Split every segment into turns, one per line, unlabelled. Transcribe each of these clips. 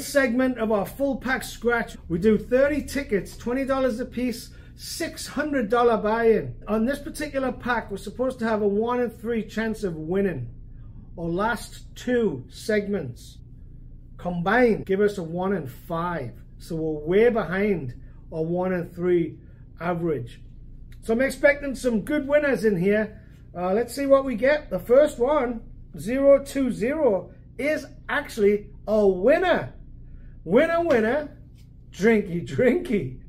segment of our full pack scratch. We do 30 tickets, $20 a piece, $600 buy-in. On this particular pack, we're supposed to have a one in three chance of winning. Our last two segments combined give us a one in five. So we're way behind our one in three average. So I'm expecting some good winners in here. Uh, let's see what we get. The first one, 020, is actually a winner. Winner, winner, drinky, drinky.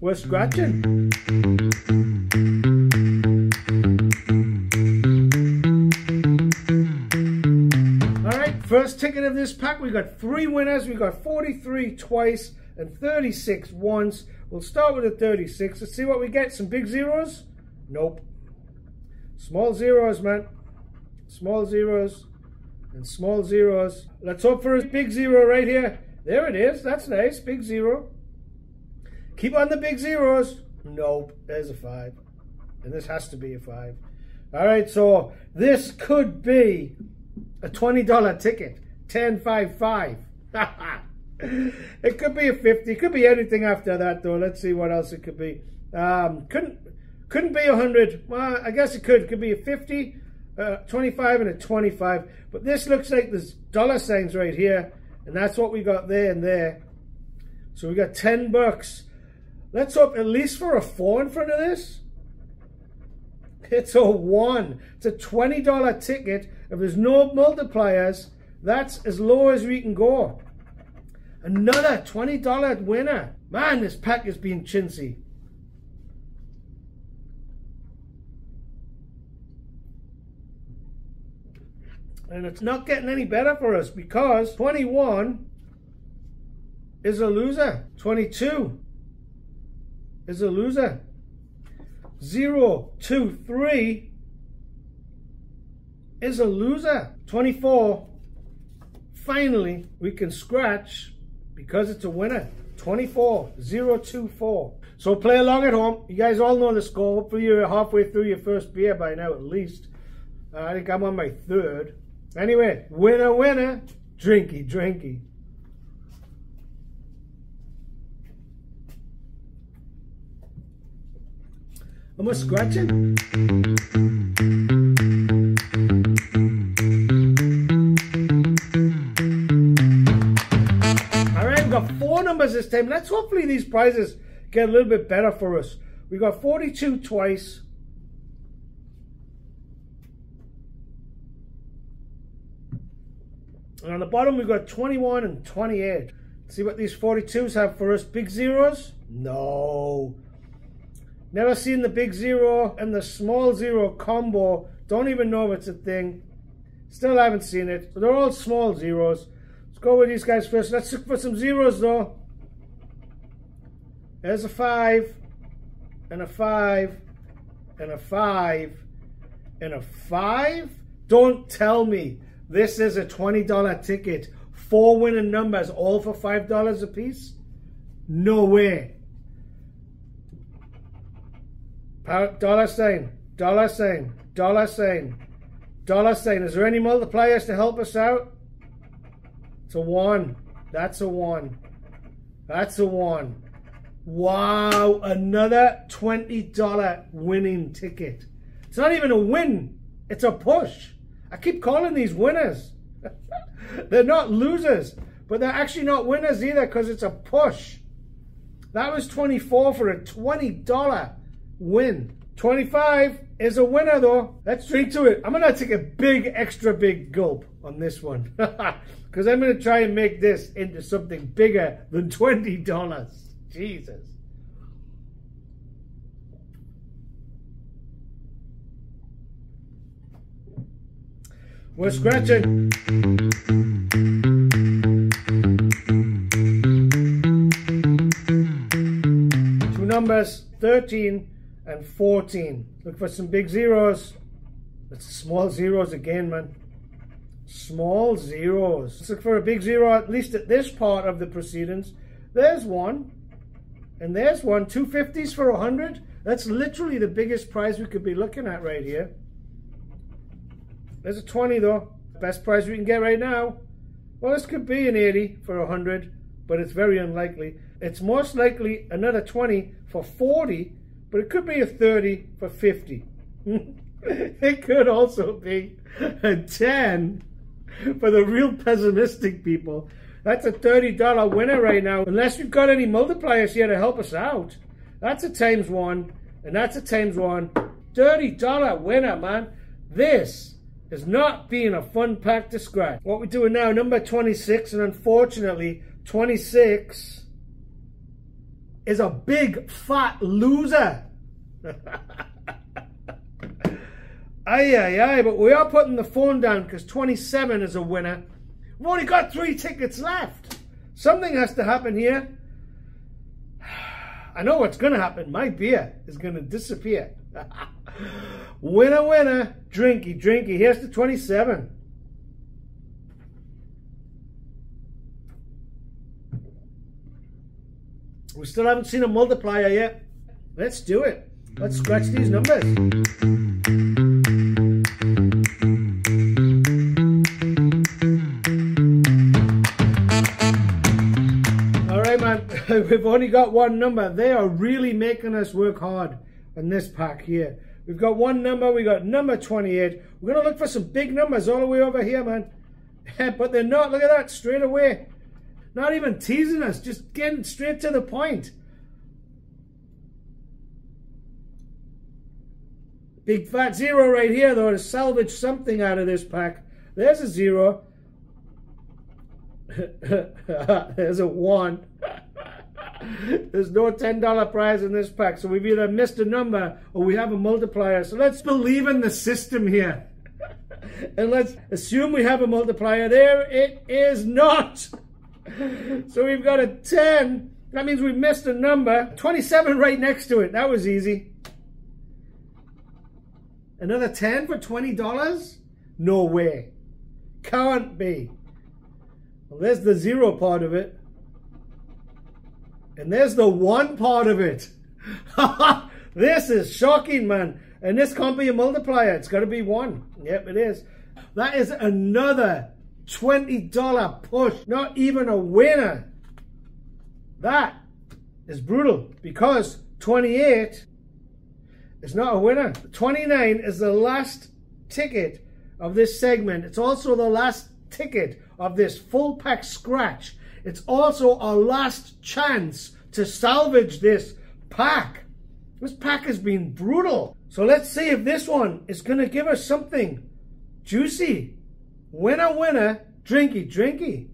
We're scratching. All right, First ticket of this pack, we got three winners. We got 43 twice and 36 once. We'll start with the 36. Let's see what we get. Some big zeros? Nope. Small zeros, man. Small zeros and small zeros. Let's hope for a big zero right here. There it is. That's nice. Big zero. Keep on the big zeros. Nope. There's a five. And this has to be a five. All right, so this could be a $20 ticket. 10, 5, 5. it could be a 50. It could be anything after that, though. Let's see what else it could be. Um, couldn't couldn't be a 100. Well, I guess it could. It could be a 50, uh, 25, and a 25. But this looks like there's dollar signs right here. And that's what we got there and there. So we got 10 bucks. Let's hope at least for a 4 in front of this. It's a 1. It's a $20 ticket if there's no multipliers, that's as low as we can go. Another $20 winner. Man, this pack is being chintzy. And it's not getting any better for us because 21 is a loser. 22 is a loser. 0, 2, 3 is a loser. 24. Finally, we can scratch because it's a winner. 24, 0, 2, 4. So play along at home. You guys all know the score. Hopefully you're halfway through your first beer by now at least. Uh, I think I'm on my third. Anyway, winner, winner, drinky, drinky. Am I scratching? All right, we got four numbers this time. Let's hopefully these prizes get a little bit better for us. We got 42 twice. And on the bottom, we've got 21 and 28. See what these 42s have for us. Big zeros? No. Never seen the big zero and the small zero combo. Don't even know if it's a thing. Still haven't seen it. So they're all small zeros. Let's go with these guys first. Let's look for some zeros though. There's a five, and a five, and a five, and a five. Don't tell me this is a $20 ticket. Four winning numbers, all for $5 a piece? No way. Dollar sign, dollar sign, dollar sign, dollar sign. Is there any multipliers to help us out? It's a one. That's a one. That's a one. Wow, another $20 winning ticket. It's not even a win, it's a push. I keep calling these winners. they're not losers, but they're actually not winners either because it's a push. That was 24 for a $20 win. 25 is a winner though. Let's drink to it. I'm to take a big, extra big gulp on this one. Because I'm to try and make this into something bigger than $20. Jesus. We're scratching. Two numbers, 13 and 14. Look for some big zeros. That's small zeros again, man. Small zeros. Let's look for a big zero, at least at this part of the proceedings. There's one. And there's one, 250s for a 100. That's literally the biggest prize we could be looking at right here. There's a 20 though. Best price we can get right now. Well, this could be an 80 for 100, but it's very unlikely. It's most likely another 20 for 40, but it could be a 30 for 50. it could also be a 10 for the real pessimistic people. That's a $30 winner right now. Unless we've got any multipliers here to help us out. That's a times one, and that's a times one. $30 winner, man. This is not being a fun pack to scratch. What we're doing now, number 26, and unfortunately, 26 is a big fat loser. Aye, aye, aye, but we are putting the phone down because 27 is a winner. We've only got three tickets left. Something has to happen here. I know what's going to happen. My beer is going to disappear. winner, winner, drinky, drinky. Here's the 27. We still haven't seen a multiplier yet. Let's do it. Let's scratch these numbers. All right, man. We've only got one number. They are really making us work hard on this pack here. We've got one number. We got number 28. We're going to look for some big numbers all the way over here, man. but they're not. Look at that. Straight away. Not even teasing us. Just getting straight to the point. Big fat zero right here, though, to salvage something out of this pack. There's a zero. There's a one. There's no $10 prize in this pack. So we've either missed a number or we have a multiplier. So let's believe in the system here. and let's assume we have a multiplier there. It is not. So we've got a 10. That means we missed a number. 27 right next to it. That was easy. Another 10 for $20? No way. Can't be. Well, there's the zero part of it. And there's the one part of it. this is shocking, man. And this can't be a multiplier. It's got to be one. Yep, it is. That is another $20 push. Not even a winner. That is brutal because 28 is not a winner. 29 is the last ticket of this segment. It's also the last ticket of this full pack scratch. It's also our last chance to salvage this pack. This pack has been brutal. So let's see if this one is going to give us something juicy. Winner, winner, drinky, drinky.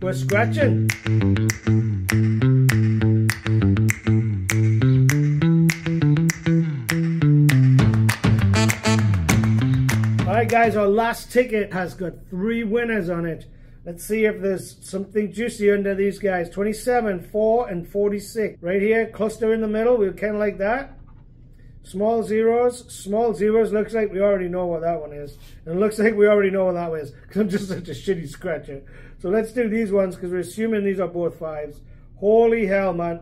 We're scratching. Guys, our last ticket has got three winners on it. Let's see if there's something juicy under these guys. 27, 4, and 46. Right here, cluster in the middle. We kind of like that. Small zeros. Small zeros. Looks like we already know what that one is. And it looks like we already know what that is. Because I'm just such a shitty scratcher. So let's do these ones because we're assuming these are both fives. Holy hell, man.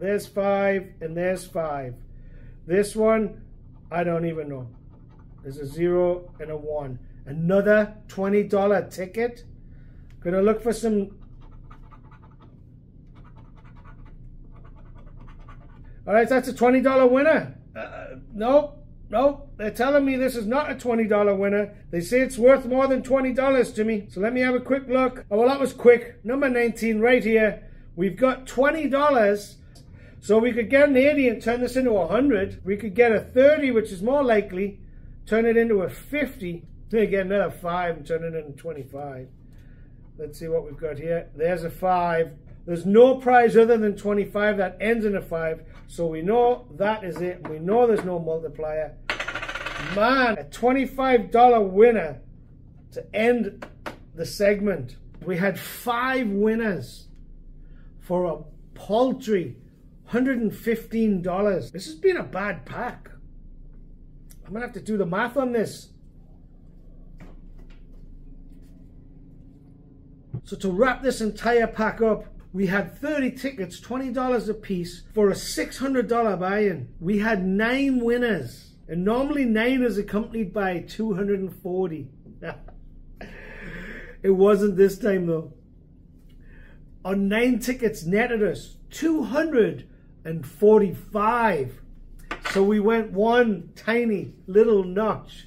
There's five and there's five. This one, I don't even know. There's a zero and a one. Another $20 ticket. Gonna look for some. All right, that's a $20 winner. Uh, nope, nope. They're telling me this is not a $20 winner. They say it's worth more than $20 to me. So let me have a quick look. Oh, well, that was quick. Number 19 right here. We've got $20. So we could get an 80 and turn this into a 100. We could get a 30, which is more likely turn it into a 50, then get another 5 and turn it into 25. Let's see what we've got here. There's a 5. There's no prize other than 25 that ends in a 5. So we know that is it. We know there's no multiplier. Man, a $25 winner to end the segment. We had five winners for a paltry $115. This has been a bad pack. I'm gonna have to do the math on this. So to wrap this entire pack up, we had 30 tickets, $20 a piece for a $600 buy-in. We had nine winners. And normally nine is accompanied by 240. it wasn't this time though. On nine tickets netted us 245. So we went one tiny little notch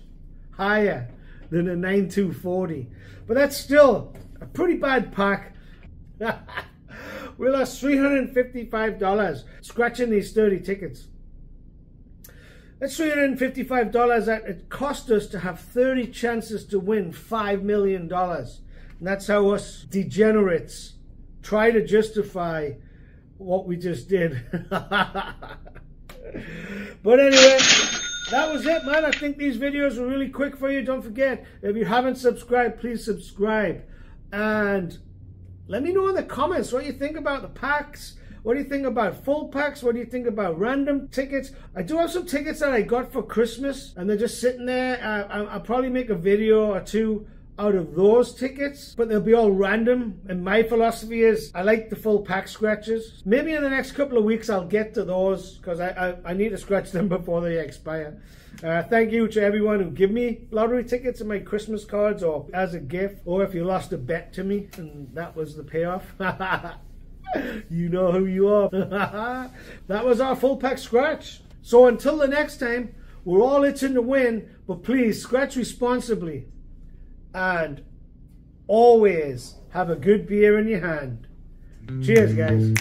higher than a 9240. But that's still a pretty bad pack. we lost $355 scratching these 30 tickets. That's $355 that it cost us to have 30 chances to win $5 million. And that's how us degenerates try to justify what we just did. but anyway, that was it, man. I think these videos were really quick for you. Don't forget, if you haven't subscribed, please subscribe. And let me know in the comments what you think about the packs. What do you think about full packs? What do you think about random tickets? I do have some tickets that I got for Christmas, and they're just sitting there. Uh, I'll probably make a video or two out of those tickets, but they'll be all random. And my philosophy is I like the full pack scratches. Maybe in the next couple of weeks I'll get to those because I, I, I, need to scratch them before they expire. Uh, thank you to everyone who give me lottery tickets and my Christmas cards or as a gift, or if you lost a bet to me and that was the payoff. you know who you are. that was our full pack scratch. So until the next time, we're all itching to win, but please scratch responsibly and always have a good beer in your hand. Cheers, guys.